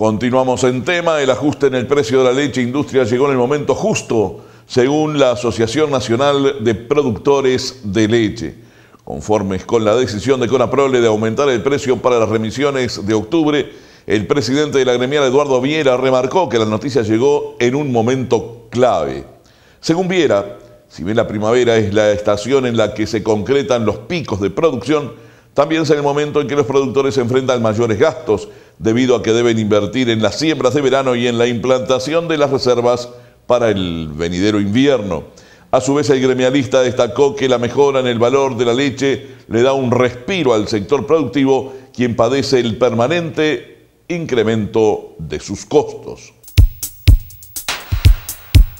Continuamos en tema, el ajuste en el precio de la leche industria llegó en el momento justo, según la Asociación Nacional de Productores de Leche. Conformes con la decisión de Conaprole de aumentar el precio para las remisiones de octubre, el presidente de la gremial Eduardo Viera remarcó que la noticia llegó en un momento clave. Según Viera, si bien la primavera es la estación en la que se concretan los picos de producción, también es el momento en que los productores enfrentan mayores gastos debido a que deben invertir en las siembras de verano y en la implantación de las reservas para el venidero invierno. A su vez, el gremialista destacó que la mejora en el valor de la leche le da un respiro al sector productivo, quien padece el permanente incremento de sus costos.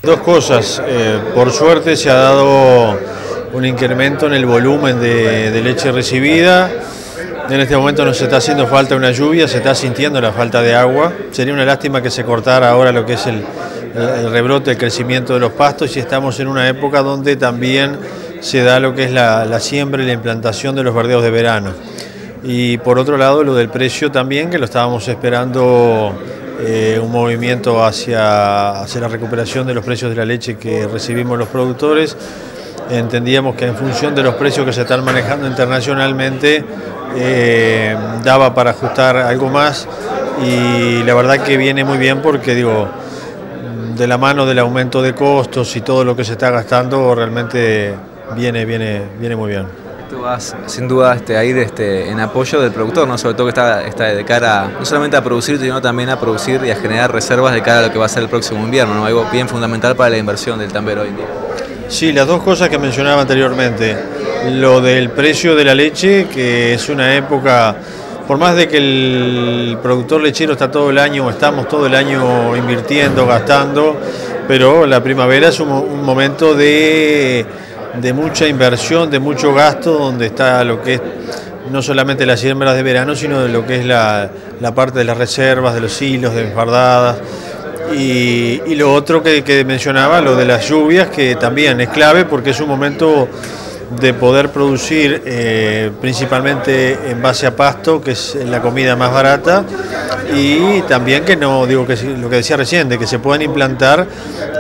Dos cosas. Eh, por suerte se ha dado un incremento en el volumen de, leche recibida. En este momento no se está haciendo falta una lluvia, se está sintiendo la falta de agua. Sería una lástima que se cortara ahora lo que es el, rebrote, el crecimiento de los pastos y estamos en una época donde también se da lo que es la, siembra y la implantación de los verdeos de verano. Y por otro lado lo del precio también, que lo estábamos esperando eh, un movimiento hacia, hacia la recuperación de los precios de la leche que recibimos los productores entendíamos que en función de los precios que se están manejando internacionalmente eh, daba para ajustar algo más y la verdad que viene muy bien porque digo, de la mano del aumento de costos y todo lo que se está gastando realmente viene, viene, viene muy bien. Tú vas sin duda este, a ir este, en apoyo del productor, ¿no? sobre todo que está, está de cara no solamente a producir, sino también a producir y a generar reservas de cara a lo que va a ser el próximo invierno, ¿no? algo bien fundamental para la inversión del tambero hoy en día. Sí, las dos cosas que mencionaba anteriormente. Lo del precio de la leche, que es una época, por más de que el productor lechero está todo el año, estamos todo el año invirtiendo, gastando, pero la primavera es un, momento de, mucha inversión, de mucho gasto, donde está lo que es no solamente las siembras de verano, sino de lo que es la, la parte de las reservas, de los hilos, de enfardadas y, lo otro que, mencionaba, lo de las lluvias, que también es clave porque es un momento de poder producir eh, principalmente en base a pasto, que es la comida más barata, y también que no, digo que lo que decía recién, de que se puedan implantar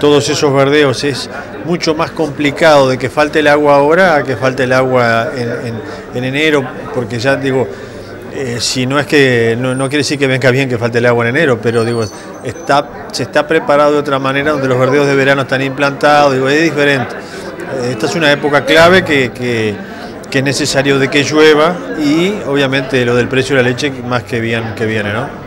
todos esos verdeos. Es mucho más complicado de que falte el agua ahora a que falte el agua en enero, porque ya digo, eh, si no es que, no, quiere decir que venga bien que falte el agua en enero, pero digo, está, se está preparado de otra manera donde los verdeos de verano están implantados, digo, es diferente. Eh, esta es una época clave que, que, es necesario de que llueva y obviamente lo del precio de la leche más que bien que viene, ¿no?